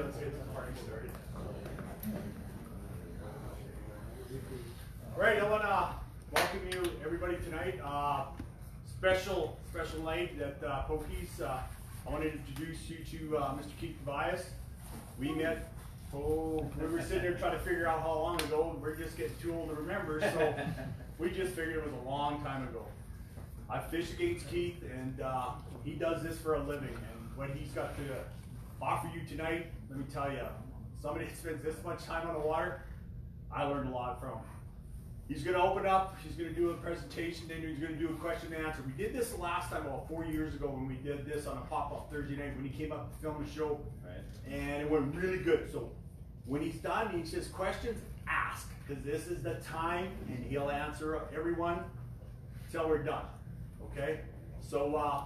Let's get the party started. All right, I want to welcome you, everybody, tonight. Uh, special, special night at uh, Pokey's. Uh, I want to introduce you to uh, Mr. Keith Kavajecz. We met, oh, we were sitting there trying to figure out how long ago. We're just getting too old to remember, so we just figured it was a long time ago. I fish against Keith, and uh, he does this for a living. And what he's got to offer you tonight, let me tell you, somebody that spends this much time on the water, I learned a lot from. He's going to open up. He's going to do a presentation. Then he's going to do a question and answer. We did this last time about four years ago when we did this on a pop-up Thursday night when he came up to film the show, Right. and it went really good. So when he's done, he says questions, ask because this is the time, and he'll answer everyone till we're done. Okay? So uh,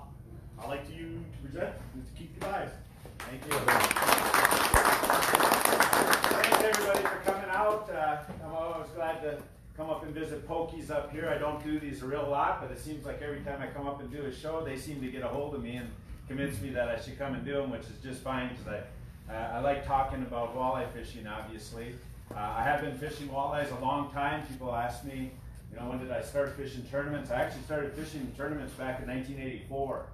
I'd like to you to present Mr. Keith Kavajecz. Thank you. Thanks everybody for coming out. Uh, I'm always glad to come up and visit Pokey's up here. I don't do these a real lot, but it seems like every time I come up and do a show, they seem to get a hold of me and convince me that I should come and do them, which is just fine because I, uh, I like talking about walleye fishing, obviously. Uh, I have been fishing walleyes a long time. People ask me, you know, when did I start fishing tournaments? I actually started fishing tournaments back in 1984.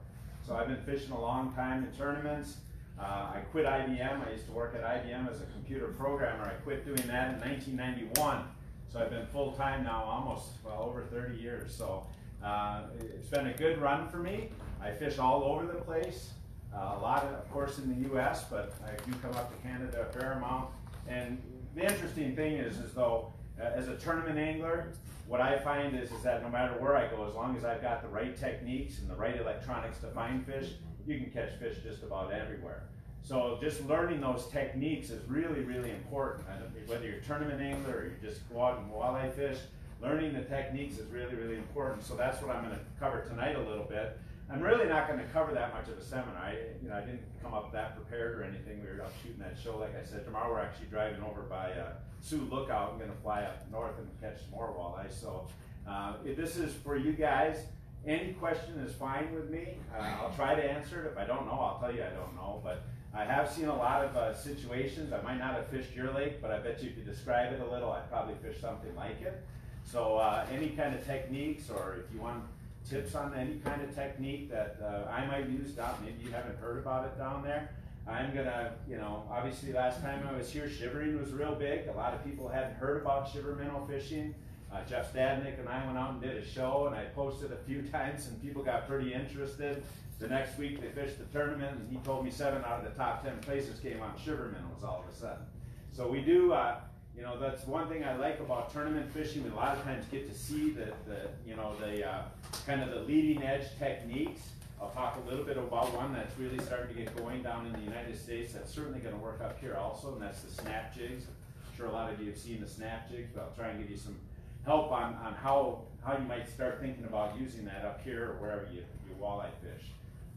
So I've been fishing a long time in tournaments. Uh, I quit IBM. I used to work at IBM as a computer programmer. I quit doing that in 1991. So I've been full time now almost, well, over 30 years. So uh, it's been a good run for me. I fish all over the place. Uh, a lot, of, of course, in the U.S., but I do come up to Canada a fair amount. And the interesting thing is, is though, uh, as a tournament angler, what I find is, is that no matter where I go, as long as I've got the right techniques and the right electronics to find fish, you can catch fish just about everywhere. So just learning those techniques is really, really important. And whether you're tournament angler or you just go out and walleye fish, learning the techniques is really, really important. So that's what I'm going to cover tonight a little bit. I'm really not going to cover that much of a seminar. I, you know, I didn't come up that prepared or anything. We were out shooting that show, like I said. Tomorrow we're actually driving over by uh, Sioux Lookout. I'm going to fly up north and catch some more walleye. So uh, if this is for you guys. Any question is fine with me. Uh, I'll try to answer it. If I don't know, I'll tell you I don't know. But I have seen a lot of uh, situations. I might not have fished your lake, but I bet you if you describe it a little, I'd probably fish something like it. So uh, any kind of techniques, or if you want tips on any kind of technique that uh, I might use down, maybe you haven't heard about it down there. I'm gonna, you know, obviously last time I was here, shivering was real big. A lot of people hadn't heard about shiver minnow fishing. Uh, Jeff Stadnick and I went out and did a show, and I posted a few times, and people got pretty interested. The next week they fished the tournament, and he told me seven out of the top ten places came on shiver minnows all of a sudden. So we do, uh, you know, that's one thing I like about tournament fishing. We a lot of times get to see the, the you know, the uh, kind of the leading edge techniques. I'll talk a little bit about one that's really starting to get going down in the United States. That's certainly going to work up here also, and that's the snap jigs. I'm sure a lot of you have seen the snap jigs, but I'll try and give you some help on, on how, how you might start thinking about using that up here or wherever you, you walleye fish.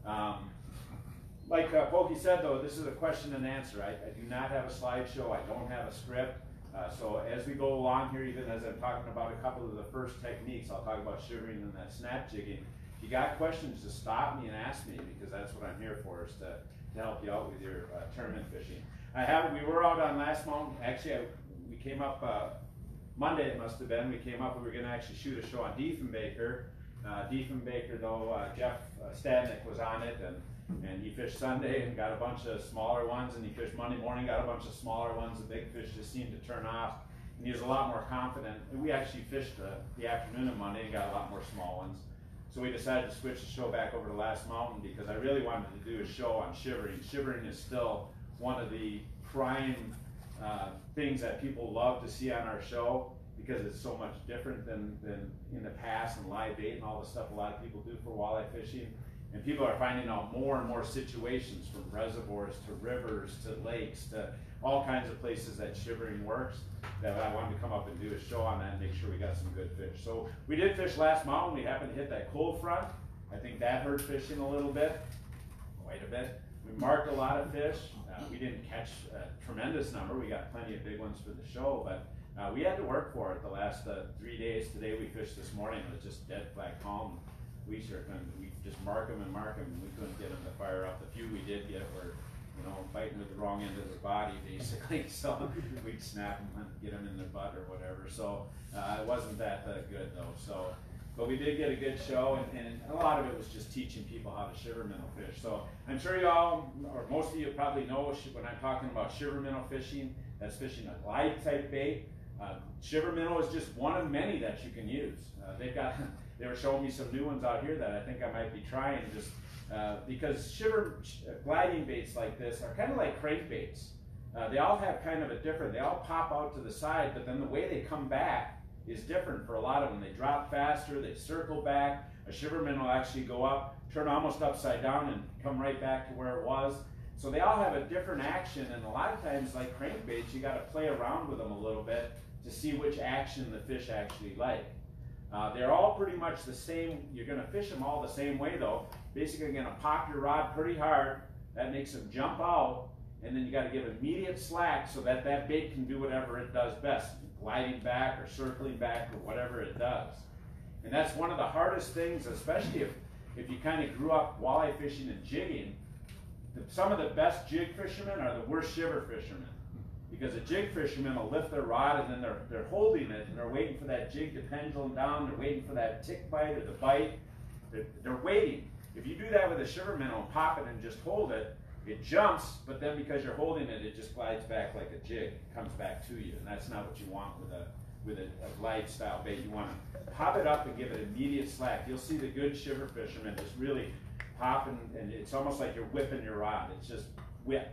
Um, like uh, Pokey said though, this is a question and answer. I, I do not have a slideshow, I don't have a script. Uh, so as we go along here, even as I'm talking about a couple of the first techniques, I'll talk about shivering and that snap jigging. If you got questions, just stop me and ask me because that's what I'm here for, is to, to help you out with your uh, tournament fishing. I have, we were out on last mountain, actually I, we came up uh, Monday it must have been, we came up, we were gonna actually shoot a show on Diefenbaker. Uh, Diefenbaker though, uh, Jeff uh, Stadnick was on it and, and he fished Sunday and got a bunch of smaller ones and he fished Monday morning, got a bunch of smaller ones, the big fish just seemed to turn off. And he was a lot more confident. And we actually fished the, the afternoon of Monday and got a lot more small ones. So we decided to switch the show back over to Last Mountain because I really wanted to do a show on shivering. Shivering is still one of the prime uh, things that people love to see on our show because it's so much different than, than in the past and live bait and all the stuff a lot of people do for walleye fishing. And people are finding out more and more situations from reservoirs to rivers to lakes to all kinds of places that shivering works that I wanted to come up and do a show on that and make sure we got some good fish. So we did fish last mountain. We happened to hit that cold front. I think that hurt fishing a little bit, quite a bit. We marked a lot of fish. Uh, we didn't catch a tremendous number. We got plenty of big ones for the show, but uh, we had to work for it the last uh, three days. Today we fished this morning. It was just dead flat calm. We sure couldn't. We just mark them and mark them, and we couldn't get them to fire up. The few we did get were, you know, biting with the wrong end of their body, basically. So we'd snap them and get them in their butt or whatever. So uh, it wasn't that uh, good though. So, but we did get a good show, and, and, a lot of it was just teaching people how to shiver minnow fish. So I'm sure you all, or most of you probably know when I'm talking about shiver minnow fishing, that's fishing a glide type bait. Uh, shiver minnow is just one of many that you can use. Uh, they've got, they were showing me some new ones out here that I think I might be trying just uh, because shiver gliding baits like this are kind of like crankbaits. Uh, they all have kind of a different, they all pop out to the side, but then the way they come back is different for a lot of them. They drop faster, they circle back. A shiver minnow will actually go up, turn almost upside down and come right back to where it was. So they all have a different action, and a lot of times, like crankbaits, you got to play around with them a little bit to see which action the fish actually like. Uh, they're all pretty much the same. You're going to fish them all the same way, though. Basically, going to pop your rod pretty hard. That makes them jump out, and then you got to give immediate slack so that that bait can do whatever it does best, gliding back or circling back or whatever it does. And that's one of the hardest things, especially if, if you kind of grew up walleye fishing and jigging. The, some of the best jig fishermen are the worst shiver fishermen. Because a jig fisherman will lift their rod and then they're, they're holding it and they're waiting for that jig to pendulum down, they're waiting for that tick bite or the bite. They're, they're waiting. If you do that with a shiver minnow pop it and just hold it, it jumps, but then because you're holding it, it just glides back like a jig. Comes back to you, and that's not what you want with a with a, a glide style bait. You want to pop it up and give it immediate slack. You'll see the good shiver fishermen just really popping, and it's almost like you're whipping your rod. It's just whip.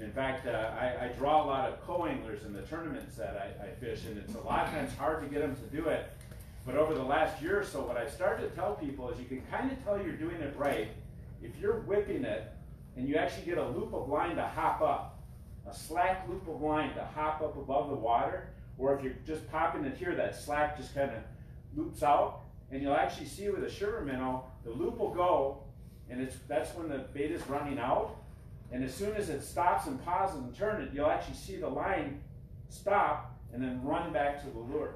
In fact, uh, I, I, draw a lot of co-anglers in the tournaments that I, I, fish, and it's a lot of times hard to get them to do it. But over the last year or so, what I've started to tell people is you can kind of tell you're doing it right if you're whipping it and you actually get a loop of line to hop up, a slack loop of line to hop up above the water, or if you're just popping it here, that slack just kind of loops out, and you'll actually see with a shiver minnow, the loop will go, and it's that's when the bait is running out, and as soon as it stops and pauses and turns it, you'll actually see the line stop and then run back to the lure.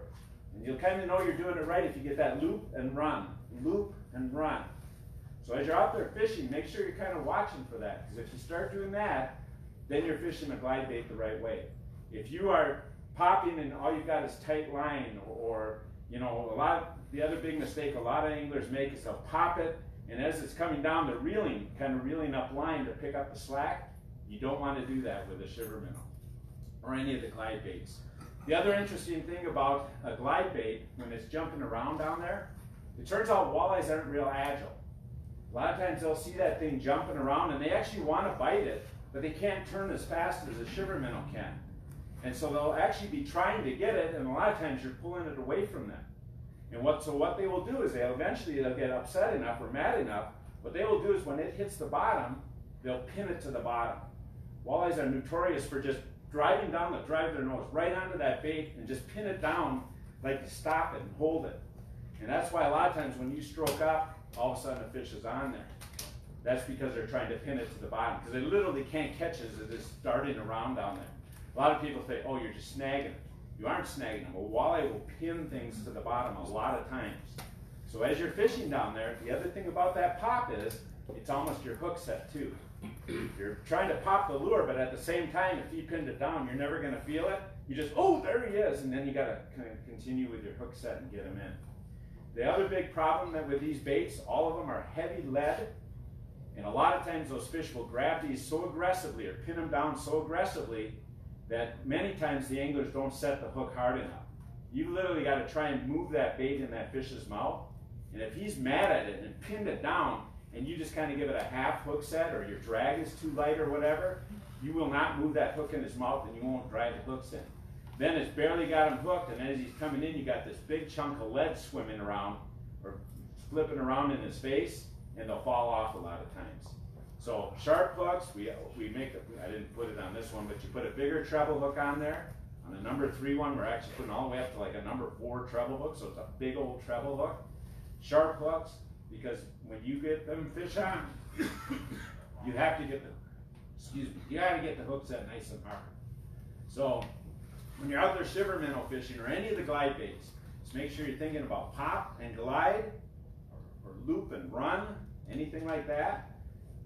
And you'll kind of know you're doing it right if you get that loop and run, loop and run. So as you're out there fishing, make sure you're kind of watching for that. Because if you start doing that, then you're fishing a glide bait the right way. If you are popping and all you've got is tight line or, you know, a lot the other big mistake a lot of anglers make is they'll pop it and as it's coming down, they're reeling, kind of reeling up line to pick up the slack. You don't want to do that with a shiver minnow or any of the glide baits. The other interesting thing about a glide bait, when it's jumping around down there, it turns out walleyes aren't real agile. A lot of times they'll see that thing jumping around and they actually want to bite it, but they can't turn as fast as a shiver minnow can. And so they'll actually be trying to get it, and a lot of times you're pulling it away from them. And what so what they will do is they'll eventually they'll get upset enough or mad enough. What they will do is when it hits the bottom, they'll pin it to the bottom. Walleyes are notorious for just driving down the drive their nose right onto that bait and just pin it down like stop it and hold it. And that's why a lot of times when you stroke up, all of a sudden the fish is on there. That's because they're trying to pin it to the bottom because they literally can't catch it as it is darting around down there. A lot of people say, oh, you're just snagging it. You aren't snagging them. A walleye will pin things to the bottom a lot of times. So as you're fishing down there, the other thing about that pop is it's almost your hook set too. You're trying to pop the lure, but at the same time, if he pinned it down, you're never going to feel it. You just, oh, there he is, and then you got to kind of continue with your hook set and get him in. The other big problem that with these baits, all of them are heavy lead, and a lot of times those fish will grab these so aggressively or pin them down so aggressively that many times the anglers don't set the hook hard enough. You literally got to try and move that bait in that fish's mouth. And if he's mad at it and pinned it down, and you just kind of give it a half hook set, or your drag is too light or whatever, you will not move that hook in his mouth and you won't drive the hooks in. Then it's barely got him hooked, and as he's coming in, you got this big chunk of lead swimming around or flipping around in his face, and they'll fall off a lot of times. So sharp hooks, we, we make, a, I didn't put it on this one, but you put a bigger treble hook on there. On the number three one, we're actually putting all the way up to like a number four treble hook, so it's a big old treble hook. Sharp hooks, because when you get them fish on, you have to get the, excuse me, you gotta get the hook set nice and hard. So, when you're out there shiver minnow fishing or any of the glide baits, just make sure you're thinking about pop and glide, or, or loop and run, anything like that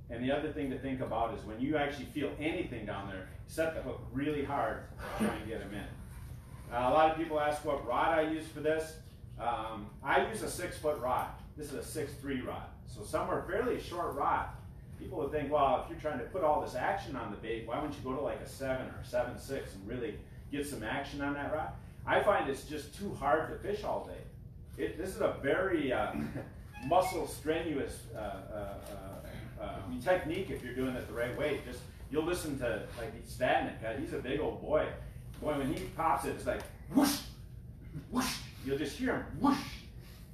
And the other thing to think about is when you actually feel anything down there, set the hook really hard to try and get them in. Uh, a lot of people ask what rod I use for this. Um, I use a six foot rod. This is a six three rod. So some are fairly short rod. People would think, well, if you're trying to put all this action on the bait, why wouldn't you go to like a seven or a seven six and really get some action on that rod? I find it's just too hard to fish all day. It, this is a very uh, muscle strenuous uh, uh, uh, technique if you're doing it the right way. Just you'll listen to like Stadnick. God, he's a big old boy. Boy, when he pops it, it's like whoosh, whoosh. You'll just hear him whoosh.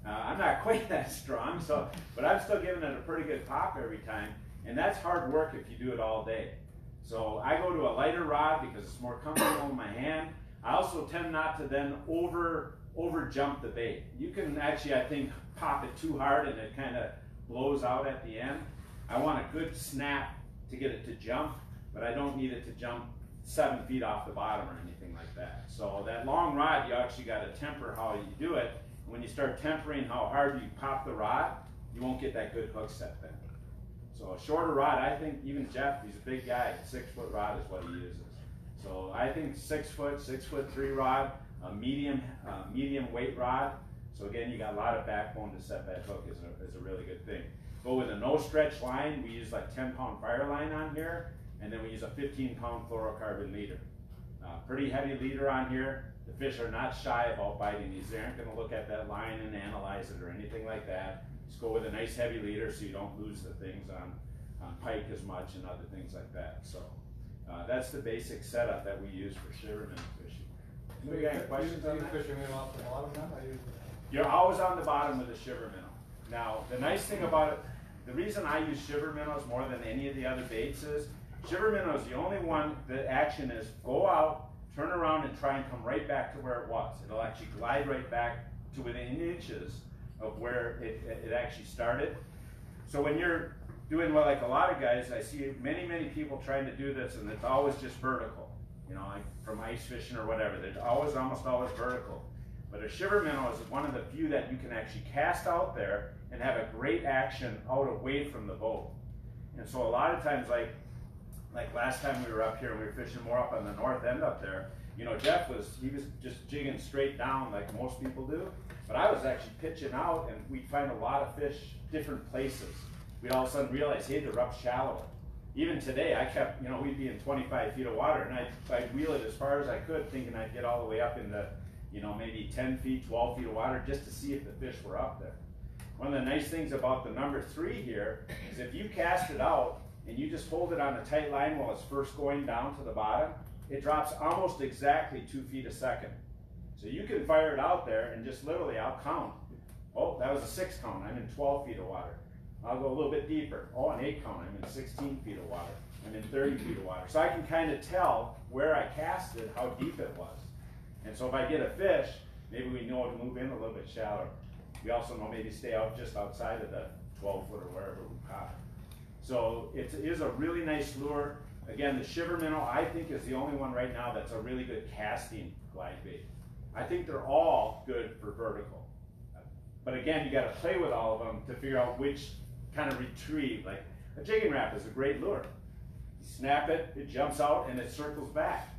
Uh, I'm not quite that strong, so but I'm still giving it a pretty good pop every time, and that's hard work if you do it all day. So I go to a lighter rod because it's more comfortable in my hand. I also tend not to then over over jump the bait. You can actually, I think, pop it too hard and it kind of blows out at the end. I want a good snap to get it to jump, but I don't need it to jump seven feet off the bottom or anything like that. So that long rod, you actually got to temper how you do it. When you start tempering how hard you pop the rod, you won't get that good hook set then. So a shorter rod, I think even Jeff, he's a big guy, six foot rod is what he uses. So I think six foot, six foot three rod, a medium, uh, medium weight rod. So again, you got a lot of backbone to set that hook is a, is a really good thing. But with a no stretch line. We use like 10 pound FireLine on here, and then we use a 15 pound fluorocarbon leader. Uh, pretty heavy leader on here. The fish are not shy about biting these. They aren't gonna look at that line and analyze it or anything like that. Just go with a nice heavy leader so you don't lose the things on, on pike as much and other things like that. So uh, that's the basic setup that we use for shiver minnow fishing. Anybody got any questions on that? Fishing off the bottom now, I. You're always on the bottom with a shiver minnow. Now, the nice thing about it, the reason I use shiver minnows more than any of the other baits is, shiver minnow is the only one that action is go out, turn around and try and come right back to where it was. It'll actually glide right back to within inches of where it, it actually started. So when you're doing well, like a lot of guys, I see many, many people trying to do this and it's always just vertical. You know, like from ice fishing or whatever, they're always, almost always vertical. But a shiver minnow is one of the few that you can actually cast out there and have a great action out away from the boat. And so a lot of times, like like last time we were up here and we were fishing more up on the north end up there, you know, Jeff was he was just jigging straight down like most people do. But I was actually pitching out and we'd find a lot of fish different places. We'd all of a sudden realize, hey, they're up shallower. Even today, I kept, you know, we'd be in 25 feet of water and I'd, I'd wheel it as far as I could, thinking I'd get all the way up in the you know, maybe 10 feet, 12 feet of water just to see if the fish were up there. One of the nice things about the number three here is if you cast it out and you just hold it on a tight line while it's first going down to the bottom, it drops almost exactly two feet a second. So you can fire it out there and just literally, I'll count. Oh, that was a six count, I'm in 12 feet of water. I'll go a little bit deeper. Oh, an eight count, I'm in 16 feet of water. I'm in 30 feet of water. So I can kind of tell where I casted how deep it was. And so if I get a fish, maybe we know to move in a little bit shallower. We also know maybe stay out just outside of the 12 foot or wherever we caught. So it is a really nice lure. Again, the shiver minnow, I think, is the only one right now that's a really good casting glide bait. I think they're all good for vertical. But again, you got to play with all of them to figure out which kind of retrieve. Like a Jigging Rap is a great lure. You snap it, it jumps out, and it circles back.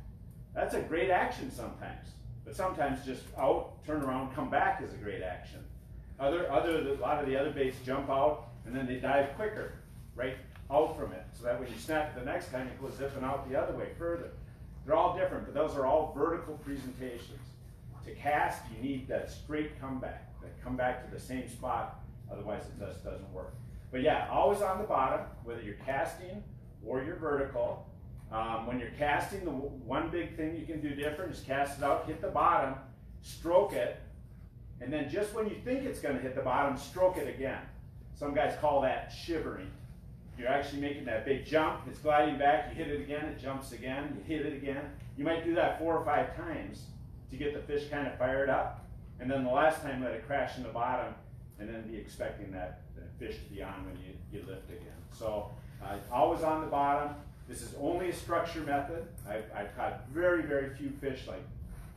That's a great action sometimes. But sometimes just out, turn around, come back is a great action. Other, other, a lot of the other baits jump out and then they dive quicker, right out from it. So that when you snap it the next time, it goes zipping out the other way further. They're all different, but those are all vertical presentations. To cast, you need that straight comeback, that come back to the same spot, otherwise it just doesn't work. But yeah, always on the bottom, whether you're casting or you're vertical, um, when you're casting, the one big thing you can do different is cast it out, hit the bottom, stroke it, and then just when you think it's going to hit the bottom, stroke it again. Some guys call that shivering. You're actually making that big jump, it's gliding back, you hit it again, it jumps again, you hit it again. You might do that four or five times to get the fish kind of fired up, and then the last time let it crash in the bottom, and then be expecting that, fish to be on when you, you lift again. So uh, always on the bottom, this is only a structure method. I've, I've caught very, very few fish like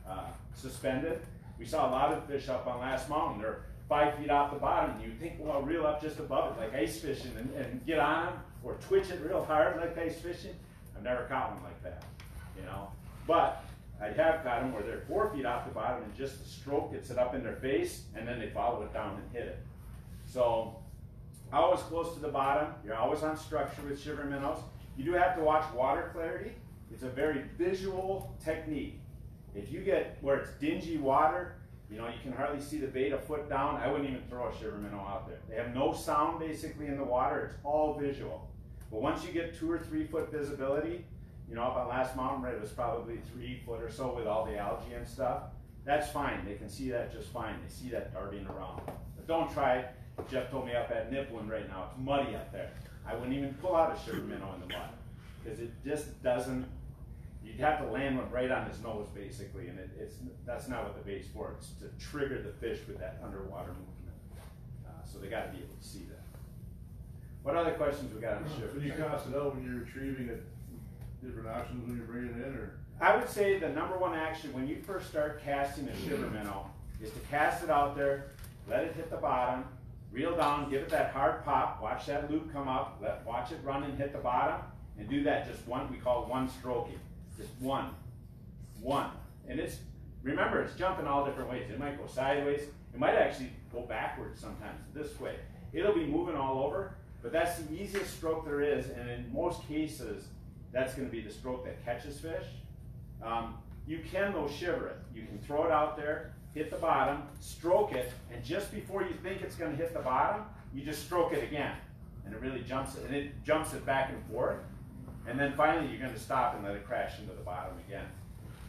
uh, suspended. We saw a lot of fish up on Last Mountain. They're five feet off the bottom. You think, well, I'll reel up just above it, like ice fishing, and, and get on them. or twitch it real hard like ice fishing. I've never caught one like that, you know. But I have caught them where they're four feet off the bottom and just the stroke gets it up in their face and then they follow it down and hit it. So always close to the bottom. You're always on structure with shiver minnows. You do have to watch water clarity. It's a very visual technique. If you get where it's dingy water, you know, you can hardly see the bait a foot down. I wouldn't even throw a shiver minnow out there. They have no sound basically in the water. It's all visual. But once you get two or three foot visibility, you know, up on Last Mountain Red, it was probably three foot or so with all the algae and stuff. That's fine. They can see that just fine. They see that darting around. But don't try it. Jeff told me up at Nipawin right now, it's muddy up there. I wouldn't even pull out a shiver minnow in the mud because it just doesn't. You'd have to land one right on his nose basically, and it, it's that's not what the bait's for. It's to trigger the fish with that underwater movement. Uh, so they got to be able to see that. What other questions we got on the shiver? When you cast it out, when you're retrieving it, different options when you're bringing it in, or? I would say the number one action when you first start casting a shiver minnow is to cast it out there, let it hit the bottom, reel down, give it that hard pop, watch that loop come up, let watch it run and hit the bottom, and do that just one. We call it one stroking, just one, one, and it's remember it's jumping all different ways. It might go sideways, it might actually go backwards sometimes this way. It'll be moving all over, but that's the easiest stroke there is, and in most cases, that's going to be the stroke that catches fish. Um, you can though shiver it. You can throw it out there, hit the bottom, stroke it, and just before you think it's going to hit the bottom, you just stroke it again, and it really jumps it, and it jumps it back and forth. And then finally, you're going to stop and let it crash into the bottom again.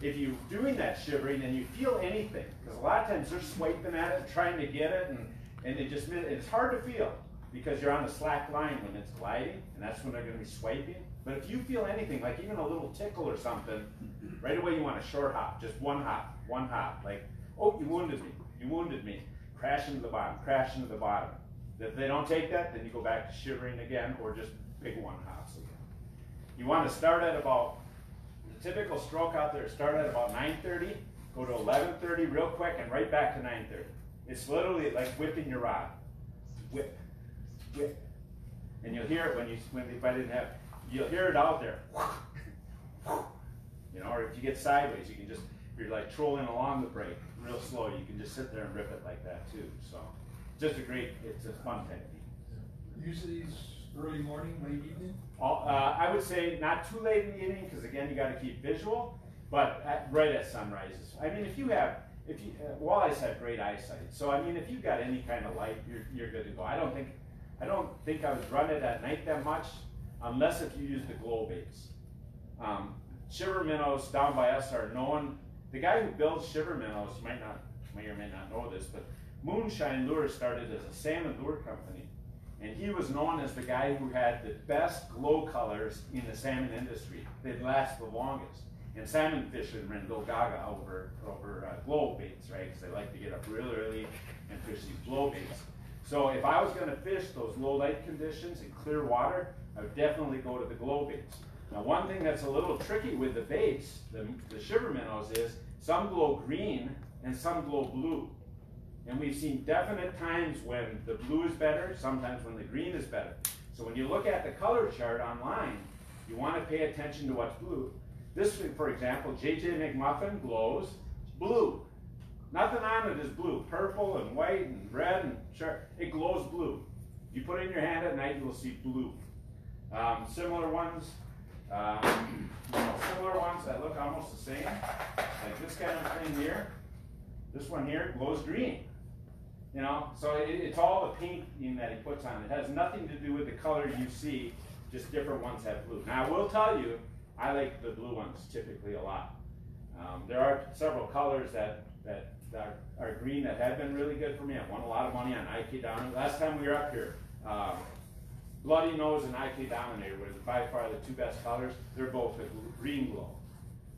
If you're doing that shivering and you feel anything, because a lot of times they're swiping at it, and trying to get it, and, and it just it's hard to feel because you're on the slack line when it's gliding, and that's when they're going to be swiping. But if you feel anything, like even a little tickle or something, right away you want a short hop, just one hop, one hop. Like, oh, you wounded me, you wounded me. Crash into the bottom, crash into the bottom. If they don't take that, then you go back to shivering again, or just big one hops again. You want to start at about the typical stroke out there. Start at about 9:30, go to 11:30 real quick, and right back to 9:30. It's literally like whipping your rod, whip, whip, and you'll hear it when you when if I didn't have you'll hear it out there. You know, or if you get sideways, you can just, if you're like trolling along the break real slow, you can just sit there and rip it like that too. So, just a great, it's a fun technique. Usually it's early morning, late evening? All, uh, I would say not too late in the evening, because again, you gotta keep visual, but at, right at sunrises. I mean, if you have, if you, uh, walleyes have great eyesight, so I mean, if you've got any kind of light, you're, you're good to go. I don't think, I don't think I would run it at night that much, unless if you use the glow baits. Um, shiver minnows down by us are known, the guy who builds shiver minnows, might not, may or may not know this, but Moonshine Lure started as a salmon lure company. And he was known as the guy who had the best glow colors in the salmon industry. They'd last the longest. And salmon fishermen go gaga over, over uh, glow baits, right? Because they like to get up really early and fish these glow baits. So if I was going to fish those low light conditions in clear water, I would definitely go to the glow baits. Now, one thing that's a little tricky with the baits, the, the shiver minnows, is some glow green and some glow blue. And we've seen definite times when the blue is better, sometimes when the green is better. So when you look at the color chart online, you want to pay attention to what's blue. This, for example, JJ McMuffin glows blue. Nothing on it is blue. Purple and white and red and sharp. It glows blue. You put it in your hand at night, you will see blue. Um, similar ones, um, you know, similar ones that look almost the same, like this kind of thing here. This one here glows green. You know, so it, it's all the painting that he puts on. It has nothing to do with the color you see, just different ones have blue. Now, I will tell you, I like the blue ones typically a lot. Um, there are several colors that, that, that are, green that have been really good for me. I've won a lot of money on IK Dominator. Last time we were up here, um, Bloody Nose and IK Dominator were by far the two best colors. They're both green glow.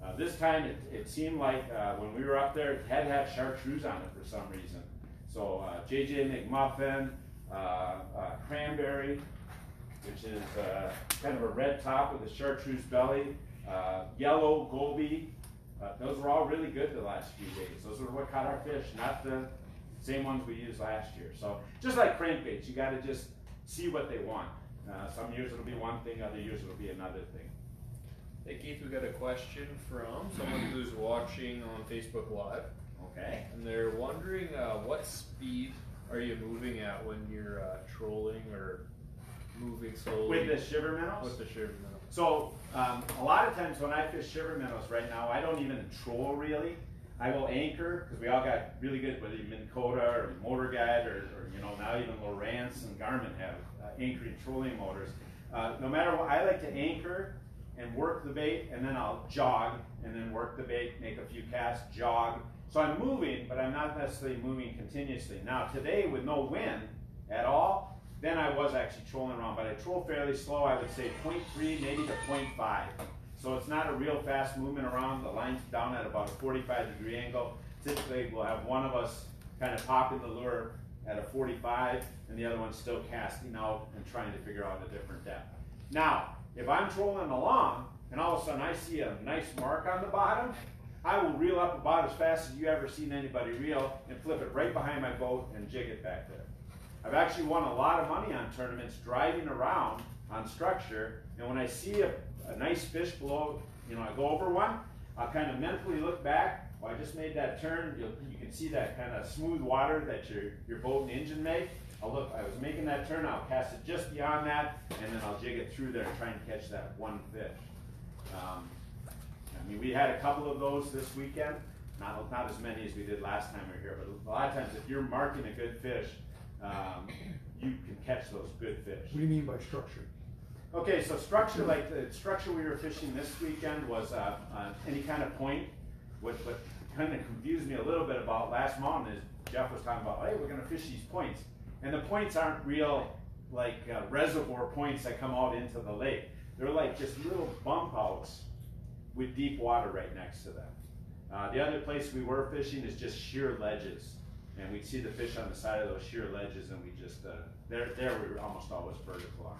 Uh, this time it, it seemed like uh, when we were up there, it had have chartreuse on it for some reason. So uh, JJ McMuffin, uh, uh, cranberry, which is uh, kind of a red top with a chartreuse belly, yellow goby. those were all really good the last few days. Those were what caught our fish, not the same ones we used last year. So just like crankbaits, you got to just see what they want. Uh, some years it'll be one thing, other years it'll be another thing. Hey Keith, we got a question from someone who's watching on Facebook Live, Okay. and they're wondering uh, what speed are you moving at when you're uh, trolling or moving slowly With the shiver minnows? with the shiver minnow? So, um, a lot of times when I fish shiver minnows right now, I don't even troll really. I will anchor, because we all got really good, whether you Minn Kota or Motor Guide or, or, you know, now even Lowrance and Garmin have uh, anchoring trolling motors. Uh, no matter what, I like to anchor and work the bait, and then I'll jog, and then work the bait, make a few casts, jog. So I'm moving, but I'm not necessarily moving continuously. Now today with no wind at all, then I was actually trolling around, but I troll fairly slow. I would say 0.3, maybe to 0.5. So it's not a real fast movement around. The line's down at about a 45 degree angle. Typically, we'll have one of us kind of popping the lure at a 45, and the other one's still casting out and trying to figure out a different depth. Now, if I'm trolling along, and all of a sudden I see a nice mark on the bottom, I will reel up about as fast as you ever seen anybody reel and flip it right behind my boat and jig it back there. I've actually won a lot of money on tournaments driving around on structure, and when I see a, a nice fish below, you know, I go over one, I'll kind of mentally look back. Well, I just made that turn. You'll, you can see that kind of smooth water that your, your boat and engine make. I'll look, I was making that turn, I'll cast it just beyond that, and then I'll jig it through there and try and catch that one fish. Um, I mean, we had a couple of those this weekend, not, not as many as we did last time we were here, but a lot of times if you're marking a good fish, um, you can catch those good fish. What do you mean by structure? Okay, so structure, like the structure we were fishing this weekend was uh, uh, any kind of point. What, what kind of confused me a little bit about last mountain is Jeff was talking about, hey, we're gonna fish these points. And the points aren't real, like uh, reservoir points that come out into the lake. They're like just little bump outs with deep water right next to them. Uh, the other place we were fishing is just sheer ledges. And we'd see the fish on the side of those sheer ledges and we just, uh, there, there we were almost always vertical on.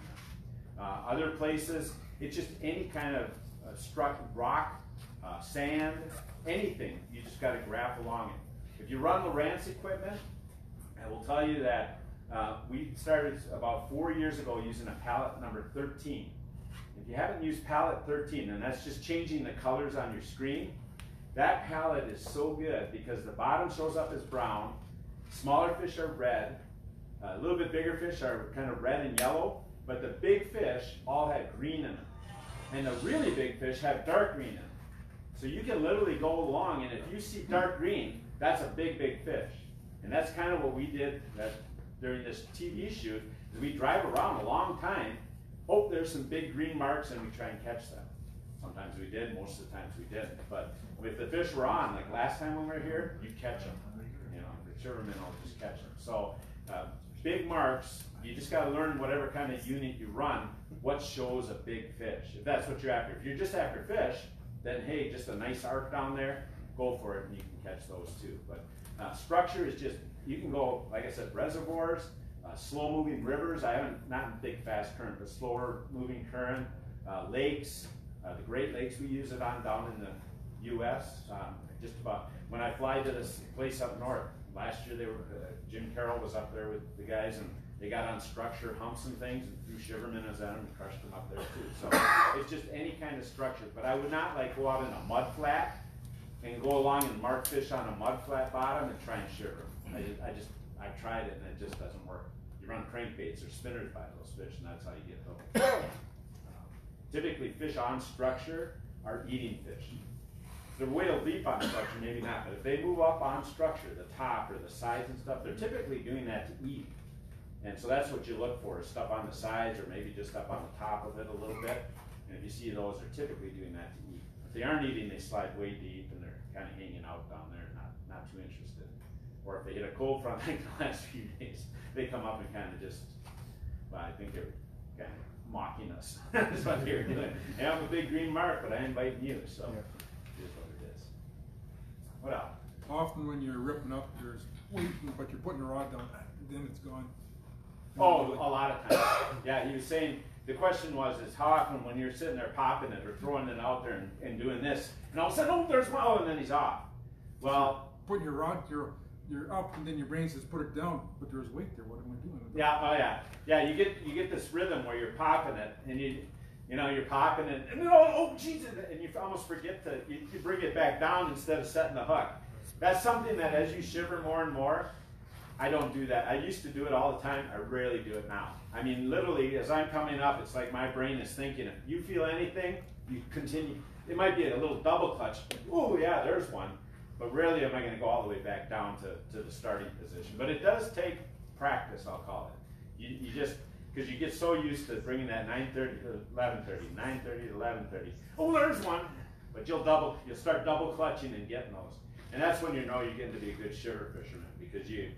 Uh, other places, it's just any kind of uh, struck rock, uh, sand, anything. You just got to graph along it. If you run Lowrance equipment, I will tell you that uh, we started about four years ago using a palette number 13. If you haven't used palette 13, and that's just changing the colors on your screen, that palette is so good because the bottom shows up as brown, smaller fish are red, a little bit bigger fish are kind of red and yellow, but the big fish all had green in them. And the really big fish have dark green in them. So you can literally go along and if you see dark green, that's a big, big fish. And that's kind of what we did during this TV shoot, is we drive around a long time, hope there's some big green marks and we try and catch them. Sometimes we did, most of the times we didn't. But if the fish were on, like last time when we were here, you'd catch them. You know, the shiver minnow will just catch them. So uh, big marks, you just got to learn whatever kind of unit you run, what shows a big fish. If that's what you're after. If you're just after fish, then hey, just a nice arc down there, go for it and you can catch those too. But uh, structure is just, you can go, like I said, reservoirs, uh, slow moving rivers. I haven't, not big fast current, but slower moving current, uh, lakes, uh, the Great Lakes we use it on down in the US. Um, just about, when I fly to this place up north, last year they were, uh, Jim Carroll was up there with the guys and they got on structure humps and things and threw shiver minnows at them and crushed them up there too. So it's just any kind of structure, but I would not like go out in a mud flat and go along and mark fish on a mud flat bottom and try and shiver them. I just, I just, I tried it and it just doesn't work. You run crankbaits or spinners by those fish and that's how you get hooked. Um, Typically, fish on structure are eating fish. If they're whale deep on structure, maybe not, but if they move up on structure, the top or the sides and stuff, they're typically doing that to eat. And so that's what you look for, is stuff on the sides or maybe just up on the top of it a little bit. And if you see those, they're typically doing that to eat. If they aren't eating, they slide way deep and they're kind of hanging out down there, not, not too interested. Or if they hit a cold front like the last few days, they come up and kind of just, well, I think they're kind of mocking us. That's what they're doing. Hey, I'm a big green mark, but I biting you, so Yeah. it is what it is. What else? Often when you're ripping up, there's waiting, but you're putting the rod down, then it's gone. Oh, a lot of times. Yeah, he was saying, the question was, is how often when you're sitting there popping it or throwing it out there and, and doing this, and all of a sudden, oh, there's one, oh, and then he's off. Well, Putting your rod, your, you're up and then your brain says, put it down, but there's weight there, what am I doing? Yeah, oh yeah, yeah. You get you get this rhythm where you're popping it, and you you know you're popping it, and oh oh Jesus, and you almost forget to you, you bring it back down instead of setting the hook. That's something that as you shiver more and more, I don't do that. I used to do it all the time. I rarely do it now. I mean, literally, as I'm coming up, it's like my brain is thinking. If you feel anything, you continue. It might be a little double clutch. Oh yeah, there's one. But rarely am I going to go all the way back down to, to the starting position. But it does take practice, I'll call it. You, you just, because you get so used to bringing that 9.30 to 11.30, 9.30 to 11.30. Oh, there's one. But you'll double, you'll start double clutching and getting those. And that's when you know you're getting to be a good shiver fisherman because you,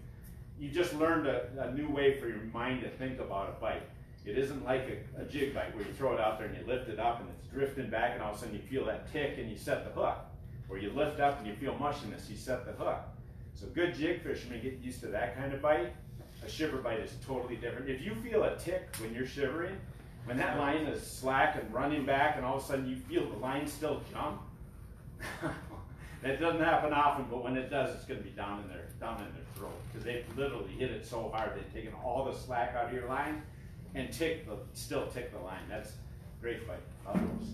you just learned a, a new way for your mind to think about a bite. It isn't like a, a jig bite where you throw it out there and you lift it up and it's drifting back and all of a sudden you feel that tick and you set the hook. Or you lift up and you feel mushiness, you set the hook. So good jig fishermen get used to that kind of bite. A shiver bite is totally different. If you feel a tick when you're shivering, when that line is slack and running back and all of a sudden you feel the line still jump, that doesn't happen often, but when it does, it's going to be down in their down in their throat because they've literally hit it so hard they've taken all the slack out of your line and tick the still tick the line. That's great fight. Love those.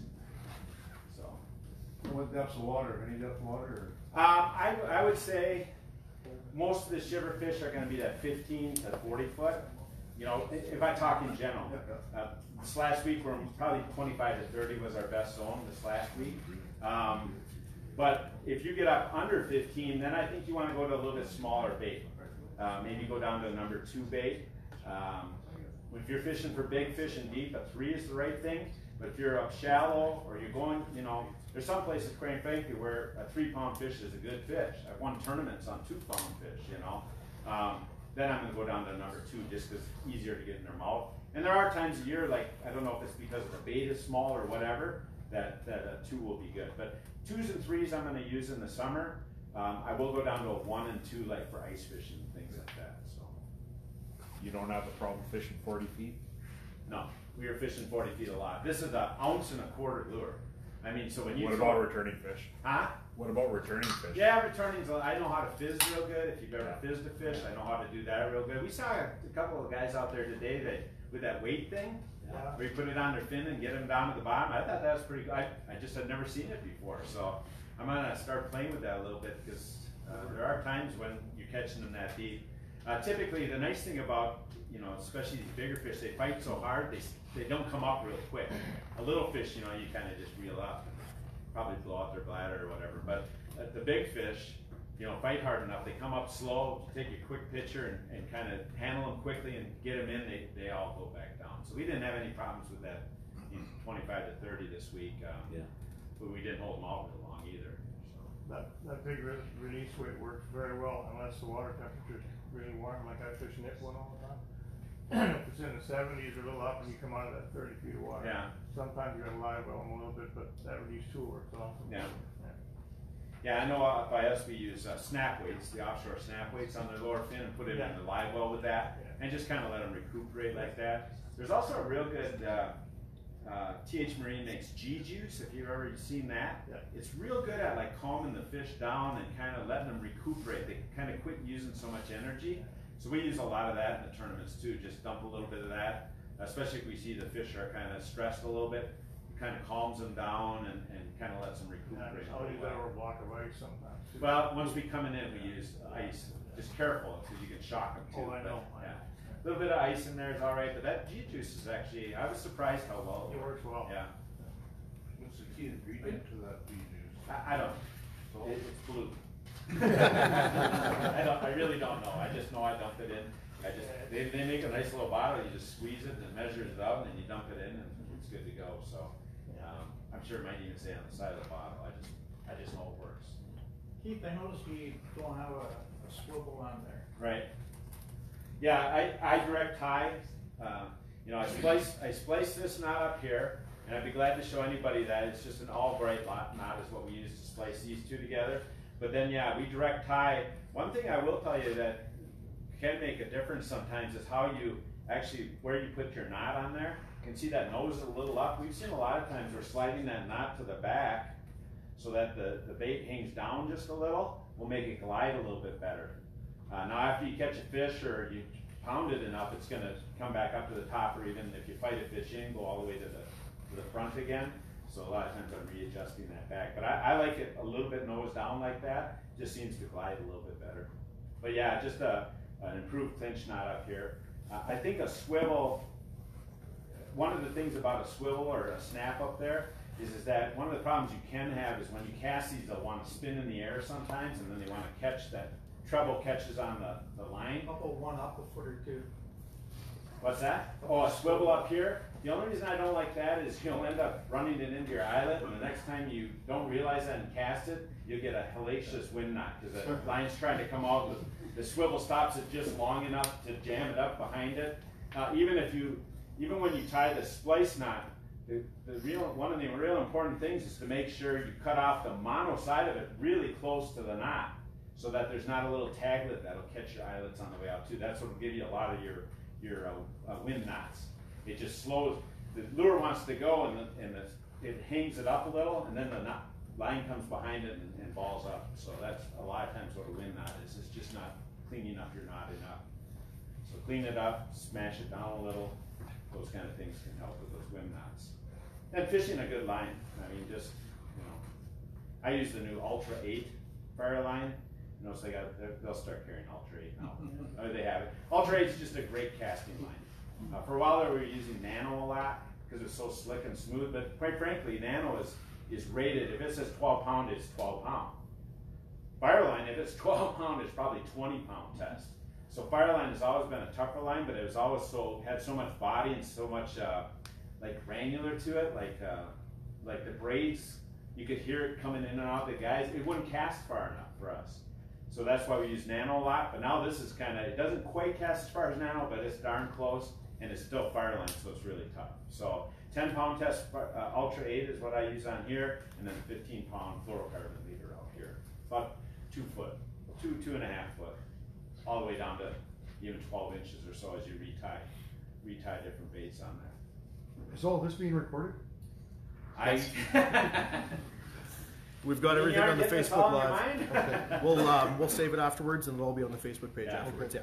So. What depths of water, any depth of water, Um, I, I would say most of the shiver fish are going to be that 15 to 40 foot. You know, if I talk in general, uh, this last week we're probably 25 to 30 was our best zone this last week. Um, but if you get up under 15, then I think you want to go to a little bit smaller bait. Uh, maybe go down to a number two bait. Um, if you're fishing for big fish and deep, a three is the right thing. But if you're up shallow or you're going, you know, there's some places, quite frankly, where a three pound fish is a good fish. I've won tournaments on two pound fish, you know. Um, then I'm going to go down to number two just because it's easier to get in their mouth. And there are times a year, like, I don't know if it's because the bait is small or whatever, that, that a two will be good. But twos and threes I'm going to use in the summer. Um, I will go down to a one and two, like for ice fishing and things like that. So, You don't have a problem fishing forty feet? no, we are fishing 40 feet a lot. This is an ounce and a quarter lure. I mean, so when you What about returning fish? Huh? What about returning fish? Yeah, returning's, I know how to fizz real good. If you've ever fizzed a fish, I know how to do that real good. We saw a, couple of guys out there today that, with that weight thing, where you put it on their fin and get them down to the bottom. I thought that was pretty good. I, I just had never seen it before, so I'm gonna start playing with that a little bit because uh, there are times when you're catching them that deep. Uh, typically, the nice thing about, you know, especially these bigger fish, they fight so hard, they, they don't come up real quick. A little fish, you know, you kind of just reel up, probably blow out their bladder or whatever. But uh, the big fish, you know, fight hard enough. They come up slow, take a quick picture and, and kind of handle them quickly and get them in. They, they all go back down. So we didn't have any problems with that. You know, 25 to 30 this week. Um, Yeah. But we didn't hold them out real long either. So. That, that big re- release weight works very well unless the water temperature is really warm, like I fish Nipawin all the time. If it's in the seventies or a little up and you come out of that thirty feet of water. Yeah. Sometimes you gotta live well a little bit, but that release tool works awesome. Yeah. Yeah, I know uh, by us we use uh, snap weights, the offshore snap weights on their lower fin and put it Yeah. in the live well with that Yeah. and just kind of let them recuperate like that. There's also a real good, uh, uh, TH Marine makes G juice, if you've ever seen that. Yeah. It's real good at like calming the fish down and kind of letting them recuperate. They kind of quit using so much energy. So we use a lot of that in the tournaments too, just dump a little bit of that, especially if we see the fish are kind of stressed a little bit. It kind of calms them down and, and kind of lets them And recuperate. a I'll little use that bit. over a block of ice sometimes. too. Well, once we come in, we use ice. Just careful, because you can shock them too. Oh, I but, know, I Yeah. A little bit of ice in there is all right, but that G juice is actually, I was surprised how well It works well. Yeah. what's the key ingredient to that bee juice? I, I don't, So- oh. it, it's blue. I don't, I really don't know. I just know I dumped it in. I just, they, they make a nice little bottle, you just squeeze it and it measures it out and then you dump it in and it's good to go, so. Um, I'm sure it might even say on the side of the bottle. I just, I just know it works. Keith, I noticed you don't have a, a swivel on there. Right. Yeah, I, I direct tie, um, you know, I splice, I splice this knot up here, and I'd be glad to show anybody that, it's just an Albright knot, knot is what we use to splice these two together. But then, yeah, we direct tie, one thing I will tell you that can make a difference sometimes is how you actually, where you put your knot on there. You can see that nose is a little up, we've seen a lot of times we're sliding that knot to the back, so that the, the bait hangs down just a little, We'll make it glide a little bit better. Uh, now after you catch a fish or you pound it enough, it's gonna come back up to the top or even if you fight a fish in, go all the way to the, to the front again. So a lot of times I'm readjusting that back, but I, I like it a little bit nose down like that, just seems to glide a little bit better. But yeah, just a, an improved clinch knot up here. Uh, I think a swivel, one of the things about a swivel or a snap up there is, is that one of the problems you can have is when you cast these, they'll wanna spin in the air sometimes and then they wanna catch that, treble catches on the, the line. Up a one up a foot or two. What's that? Oh, a swivel up here? The only reason I don't like that is you'll end up running it into your eyelet, and the next time you don't realize that and cast it, you'll get a hellacious wind knot, cause the line's trying to come out, the, the swivel stops it just long enough to jam it up behind it. Uh, even if you, even when you tie the splice knot, the, the real, one of the real important things is to make sure you cut off the mono side of it really close to the knot, so that there's not a little taglet that'll catch your eyelets on the way out too. That's what'll give you a lot of your, your uh, uh, wind knots. It just slows, the lure wants to go and the, and the, it hangs it up a little and then the knot, line comes behind it and, and balls up. So that's a lot of times what a wind knot is, it's just not cleaning up your knot enough. So clean it up, smash it down a little, those kind of things can help with those wind knots. And fishing a good line, I mean, just, you know, I use the new Ultra Eight FireLine. You Notice they got, they'll start carrying Ultra Eight now. Oh, they have it. Ultra 8 is just a great casting line. Uh, for a while there, we were using Nano a lot because it's so slick and smooth. But quite frankly, Nano is is rated. If it says 12 pound, it's 12 pound. Fireline, if it's 12 pound, it's probably 20 pound test. So Fireline has always been a tougher line, but it was always so had so much body and so much uh, like granular to it, like uh, like the braids. You could hear it coming in and out the guys. It wouldn't cast far enough for us. So that's why we use Nano a lot. But now this is kind of it doesn't quite cast as far as Nano, but it's darn close, and it's still Fireline, so it's really tough. So 10 pound test uh, Ultra 8 is what I use on here, and then 15 pound fluorocarbon leader out here. About two foot, two, two and a half foot, all the way down to even 12 inches or so as you retie, retie different baits on there. Is all this being recorded? I. We've got everything on the aren't getting this all Facebook Live. mind? We'll um, we'll save it afterwards, and it'll all be on the Facebook page Yeah. afterwards. Yeah.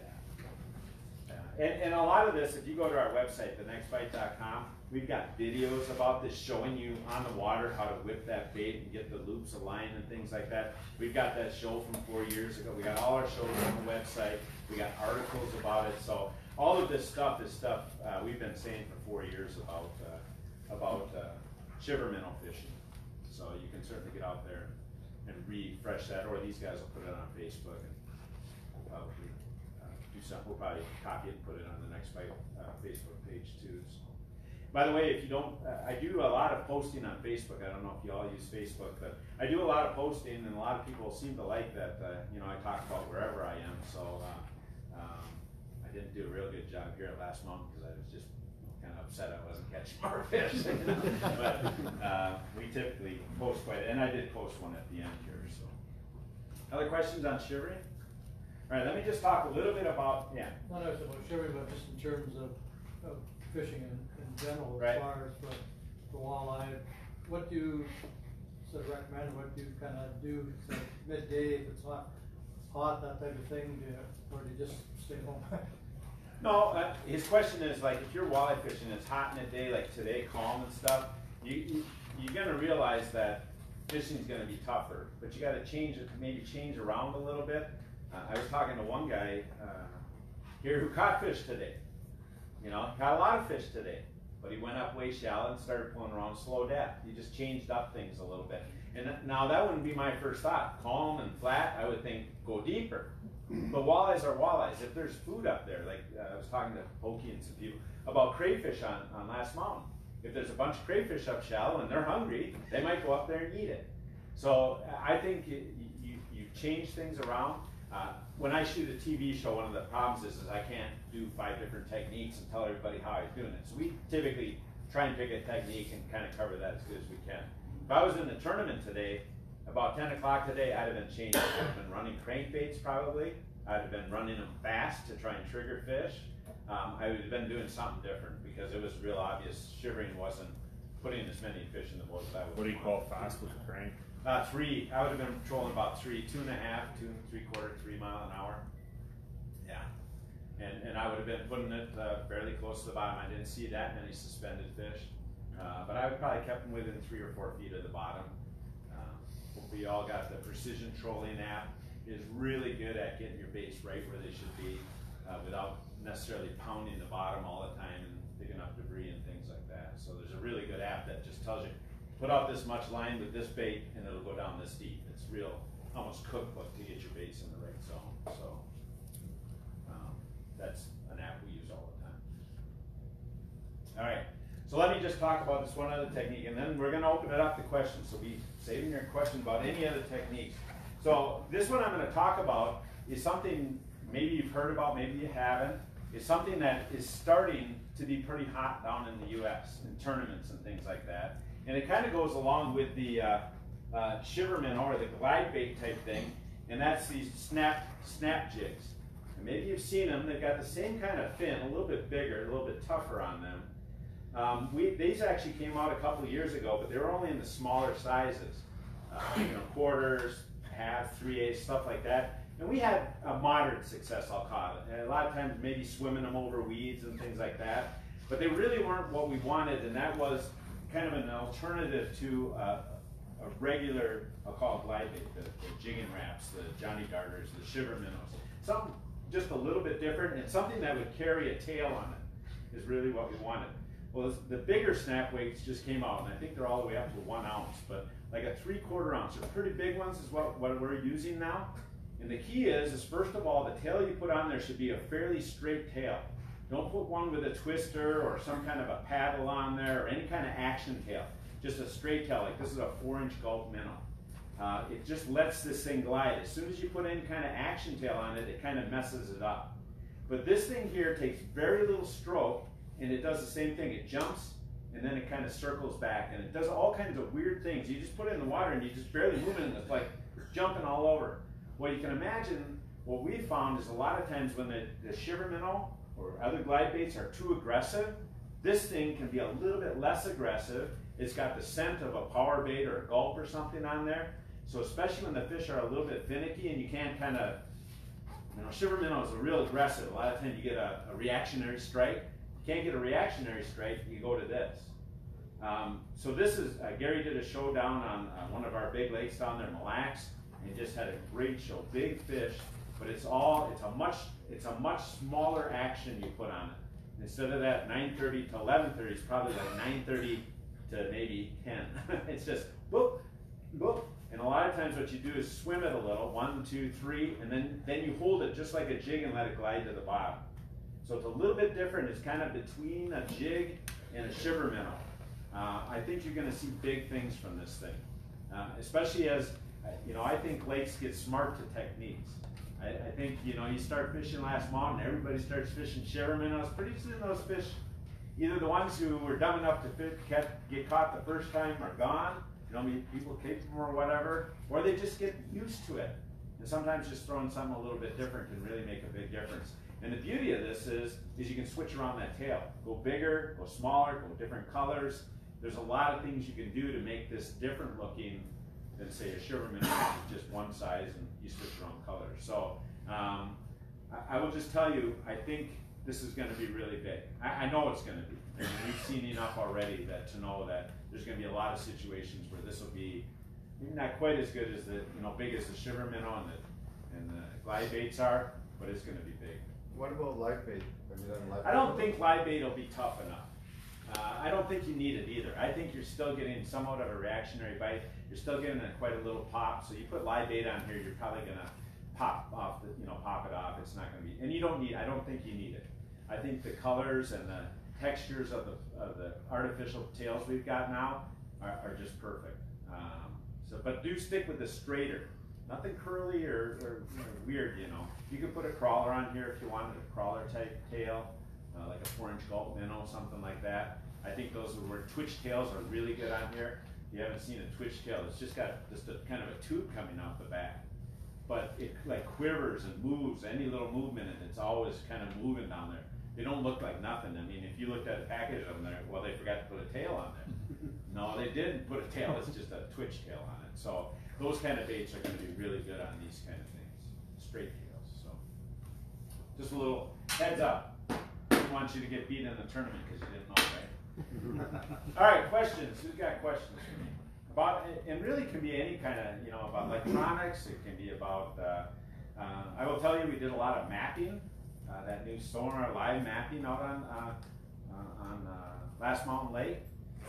And, and a lot of this, if you go to our website, thenextbite.com, we've got videos about this showing you on the water how to whip that bait and get the loops aligned and things like that. We've got that show from four years ago. We got all our shows on the website. We got articles about it. So all of this stuff is stuff uh, we've been saying for four years about uh, about uh, shiver minnow fishing. So you can certainly get out there and refresh that, or these guys will put it on Facebook and probably We'll probably copy it and put it on the next uh, Facebook page too. So. By the way, if you don't, uh, I do a lot of posting on Facebook. I don't know if you all use Facebook, but I do a lot of posting, and a lot of people seem to like that. Uh, you know, I talk about wherever I am. So uh, um, I didn't do a real good job here last month because I was just kind of upset I wasn't catching more fish. you know. but uh, we typically post quite, and I did post one at the end here. So, other questions on shivering? All right, let me just talk a little bit about yeah. Not as about shipping, but just in terms of, of fishing in, in general, Right. as far as for, for walleye. What do you, sort of recommend, what do you kinda do, say midday, if it's hot, hot, that type of thing, do you, or do you just stay home? No, uh, his question is like if you're walleye fishing, it's hot in the day, like today, calm and stuff. You, you you're gonna realize that fishing's gonna be tougher, but you gotta change it, maybe change around a little bit. Uh, I was talking to one guy uh, here who caught fish today. You know, caught a lot of fish today, but he went up way shallow and started pulling around slow depth. He just changed up things a little bit. And now that wouldn't be my first thought. Calm and flat, I would think go deeper. But walleyes are walleyes. If there's food up there, like uh, I was talking to Pokey and some people about crayfish on, on Last Mountain. If there's a bunch of crayfish up shallow and they're hungry, they might go up there and eat it. So I think you, you, you change things around. Uh, when I shoot a TV show, one of the problems is, is I can't do five different techniques and tell everybody how I'm doing it. So we typically try and pick a technique and kind of cover that as good as we can. If I was in the tournament today, about 10 o'clock today, I'd have been changing. I'd have been running crankbaits probably. I'd have been running them fast to try and trigger fish. Um, I would have been doing something different because it was real obvious shivering wasn't putting as many fish in the boat as I would What do you call fast with a crank? Uh, three. I would have been patrolling about three, two and a half, two and three quarter, three mile an hour. Yeah. And, and I would have been putting it uh, fairly close to the bottom. I didn't see that many suspended fish. Uh, but I would probably kept them within three or four feet of the bottom. Um, hopefully all got the precision trolling app. It is really good at getting your baits right where they should be uh, without necessarily pounding the bottom all the time and picking up debris and things like that. So there's a really good app that just tells you, put out this much line with this bait and it'll go down this deep. It's real, almost cookbook to get your baits in the right zone, so. um, That's an app we use all the time. All right, so let me just talk about this one other technique, and then we're gonna open it up to questions, so be saving your question about any other techniques. So this one I'm gonna talk about is something maybe you've heard about, maybe you haven't. It's something that is starting to be pretty hot down in the US, in tournaments and things like that. And it kinda goes along with the, uh, uh, shiverman or the glide bait type thing, and that's these snap, snap jigs. And maybe you've seen them, they've got the same kind of fin, a little bit bigger, a little bit tougher on them. Um, we, these actually came out a couple of years ago, but they were only in the smaller sizes. Uh, you know, quarters, half, three eighths, stuff like that. And we had a moderate success, I'll call it. And a lot of times maybe swimming them over weeds and things like that. But they really weren't what we wanted, and that was kind of an alternative to uh, a regular, I'll call it glide bait, the, the Jigging Raps, the Johnny Darters, the shiver minnows. Something just a little bit different, and something that would carry a tail on it is really what we wanted. Well, the bigger snap weights just came out, and I think they're all the way up to one ounce, but like a three quarter ounce, or pretty big ones is what, what we're using now. And the key is, is first of all, the tail you put on there should be a fairly straight tail. Don't put one with a twister or some kind of a paddle on there or any kind of action tail. Just a straight tail, like this is a four inch gulp minnow. Uh, it just lets this thing glide. As soon as you put any kind of action tail on it, it kind of messes it up. But this thing here takes very little stroke and it does the same thing. It jumps and then it kind of circles back and it does all kinds of weird things. You just put it in the water and you just barely move it and it's like jumping all over. Well, you can imagine what we found is a lot of times when the, the shiver minnow or other glide baits are too aggressive, this thing can be a little bit less aggressive. It's got the scent of a power bait or a gulp or something on there. So especially when the fish are a little bit finicky and you can't kind of, you know, shiver minnows are real aggressive. A lot of times you get a, a reactionary strike. You can't get a reactionary strike, you go to this. Um, so this is, uh, Gary did a show down on uh, one of our big lakes down there, Mille Lacs, and just had a great show, big fish, but it's all, it's a much, it's a much smaller action you put on it. Instead of that nine thirty to eleven thirty, it's probably like nine thirty to maybe ten. it's just whoop, whoop. And a lot of times what you do is swim it a little, one, two, three, and then, then you hold it just like a jig and let it glide to the bottom. So it's a little bit different. It's kind of between a jig and a shiver minnow. Uh, I think you're going to see big things from this thing, uh, especially as uh, you know. I think lakes get smart to techniques. I, I think you know you start fishing Last Mountain, and everybody starts fishing Sherman. I was Pretty soon those fish, either the ones who were dumb enough to fit, get, get caught the first time are gone. You know, people keep them or whatever, or they just get used to it. And sometimes just throwing something a little bit different can really make a big difference. And the beauty of this is, is you can switch around that tail. Go bigger, go smaller, go different colors. There's a lot of things you can do to make this different looking than say a Shiverman, which is just one size and you switch around colors. So um, I, I will just tell you, I think this is going to be really big. I, I know it's going to be. And we've seen enough already that to know that there's going to be a lot of situations where this will be maybe not quite as good as the you know big as the shiver minnow and the and the glide baits are, but it's going to be big. What about live bait? Done live I don't bait? think live bait will be tough enough. Uh, I don't think you need it either. I think you're still getting somewhat of a reactionary bite. You're still getting a, quite a little pop. So you put live bait on here, you're probably gonna pop off the, you know, pop it off. It's not gonna be, and you don't need. I don't think you need it. I think the colors and the textures of the of the artificial tails we've got now are, are just perfect. Um, so, but do stick with the straighter. Nothing curly or, or know, weird, you know. You could put a crawler on here if you wanted a crawler type tail, uh, like a four inch gulp minnow, something like that. I think those are where twitch tails are really good on here. If you haven't seen a twitch tail, it's just got just a kind of a tube coming out the back. But it like quivers and moves, any little movement and it's always kind of moving down there. They don't look like nothing. I mean, if you looked at a package of them there, well, they forgot to put a tail on there. No, they didn't put a tail, it's just a twitch tail on it. So those kind of baits are gonna be really good on these kind of things, straight tails, so. just a little heads up. Didn't want you to get beat in the tournament because you didn't know, right? All right, questions. Who's got questions for me? About and really can be any kind of you know about electronics. It can be about. Uh, uh, I will tell you, we did a lot of mapping. Uh, that new sonar live mapping out on uh, uh, on uh, Last Mountain Lake,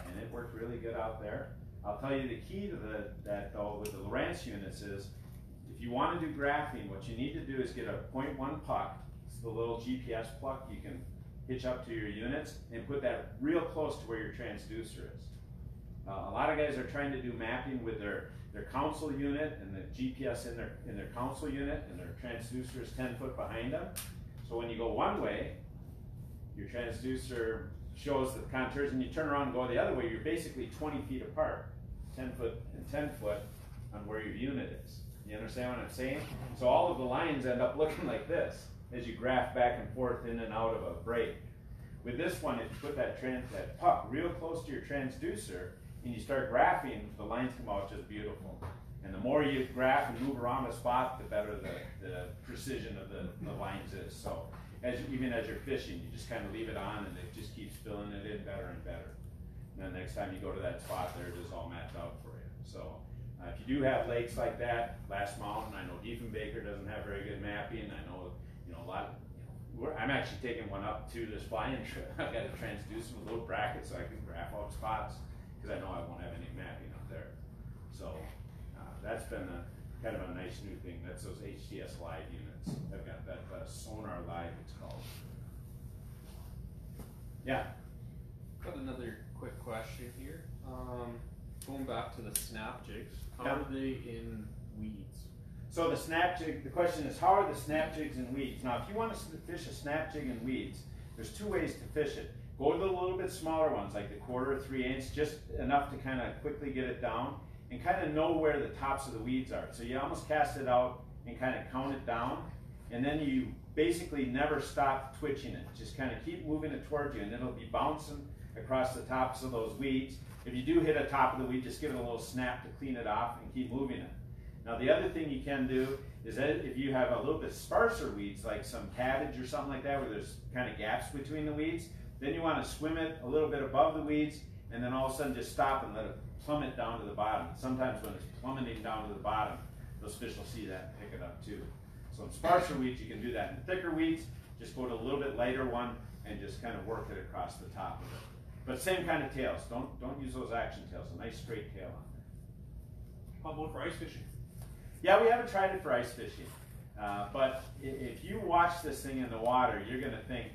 and it worked really good out there. I'll tell you the key to the that though with the Lowrance units is if you want to do graphing, what you need to do is get a 0.1 puck. It's the little GPS puck you can hitch up to your units and put that real close to where your transducer is. Uh, a lot of guys are trying to do mapping with their, their console unit and the GPS in their in their console unit and their transducer is 10 foot behind them. So when you go one way, your transducer shows the contours and you turn around and go the other way, you're basically 20 feet apart, 10 foot and 10 foot on where your unit is. You understand what I'm saying? So all of the lines end up looking like this as you graph back and forth in and out of a break. With this one, if you put that trans, that puck real close to your transducer and you start graphing, the lines come out just beautiful. And the more you graph and move around a spot, the better the, the precision of the, the lines is. So as you, even as you're fishing, you just kind of leave it on and it just keeps filling it in better and better. And then next time you go to that spot, there it is all mapped out for you. So uh, if you do have lakes like that, Last Mountain, I know Diefenbaker doesn't have very good mapping. I know, know, a lot of, you know, we're, I'm actually taking one up to this flying trip. I've got to transduce some little brackets so I can graph out spots because I know I won't have any mapping up there. So uh, that's been a kind of a nice new thing. That's those HDS Live units. I've got that uh, sonar live, it's called. Yeah. Got another quick question here. Um, going back to the snap jigs, how Yeah. are they in weeds? So the snap jig, the question is, how are the snap jigs in weeds? Now, if you want to fish a snap jig in weeds, there's two ways to fish it. Go to the little bit smaller ones, like the quarter or three inch, just enough to kind of quickly get it down and kind of know where the tops of the weeds are. So you almost cast it out and kind of count it down, and then you basically never stop twitching it. Just kind of keep moving it towards you, and it'll be bouncing across the tops of those weeds. If you do hit a top of the weed, just give it a little snap to clean it off and keep moving it. Now the other thing you can do is that if you have a little bit sparser weeds, like some cabbage or something like that, where there's kind of gaps between the weeds, then you want to swim it a little bit above the weeds, and then all of a sudden just stop and let it plummet down to the bottom. Sometimes when it's plummeting down to the bottom, those fish will see that and pick it up too. So in sparser weeds, you can do that. In thicker weeds, just go to a little bit lighter one and just kind of work it across the top of it. But same kind of tails. Don't don't use those action tails. A nice straight tail on there. How about for ice fishing? Yeah, we haven't tried it for ice fishing. Uh, but if you watch this thing in the water, you're going to think,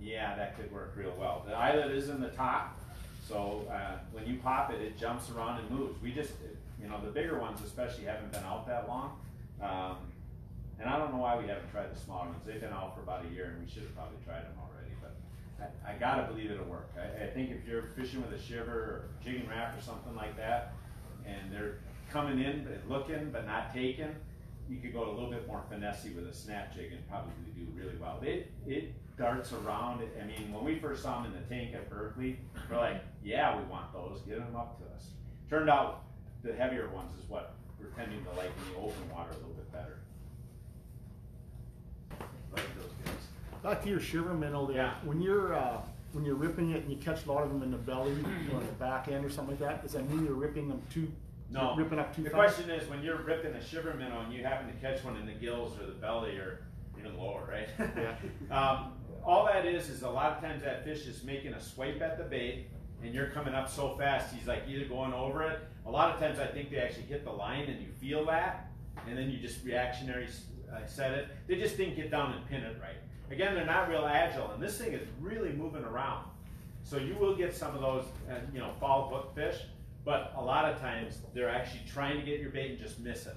yeah, that could work real well. The eyelet is in the top, so uh, when you pop it, it jumps around and moves. We just, you know, the bigger ones especially haven't been out that long. Um, and I don't know why we haven't tried the smaller ones. They've been out for about a year, and we should have probably tried them already. But I, I gotta believe it'll work. I, I think if you're fishing with a shiver or Jigging Rap or something like that, and they're coming in but looking but not taking, you could go a little bit more finessey with a snap jig and probably do really well. It it darts around. I mean, when we first saw them in the tank at Berkley, we're like, yeah, we want those. Get them up to us. Turned out the heavier ones is what we're tending to like in the open water a little bit better. Like those guys. Back to your shiver minnow there. Yeah. When you're uh, when you're ripping it and you catch a lot of them in the belly or the back end or something like that, does that mean you're ripping them too? No. Ripping up too The fast? question is when you're ripping a shiver minnow and you happen to catch one in the gills or the belly or even lower, right? Yeah. um, all that is is a lot of times that fish is making a swipe at the bait and you're coming up so fast he's like either going over it. A lot of times I think they actually hit the line and you feel that and then you just reactionary uh, set it. They just didn't get down and pin it right. Again, they're not real agile and this thing is really moving around. So you will get some of those, uh, you know, fall hook fish, but a lot of times they're actually trying to get your bait and just miss it.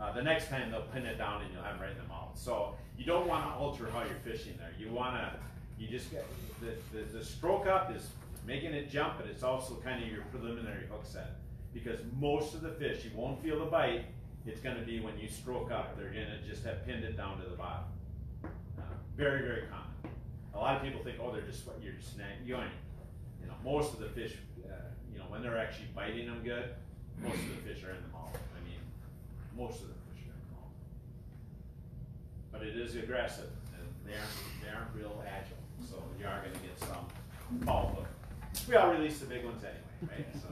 Uh, the next time they'll pin it down and you'll have right in the mouth. So you don't want to alter how you're fishing there. You want to, you just get the, the the stroke up is making it jump, but it's also kind of your preliminary hook set because most of the fish you won't feel the bite. It's going to be when you stroke up. They're going to just have pinned it down to the bottom. Uh, very very common. A lot of people think, oh, they're just you're just snagging. You ain't. You know, most of the fish, when they're actually biting them good, most of the fish are in the mouth. I mean, most of the fish are in the mouth. But it is aggressive, and they aren't, they aren't real agile, so you are gonna get some but we all release the big ones anyway, right? So,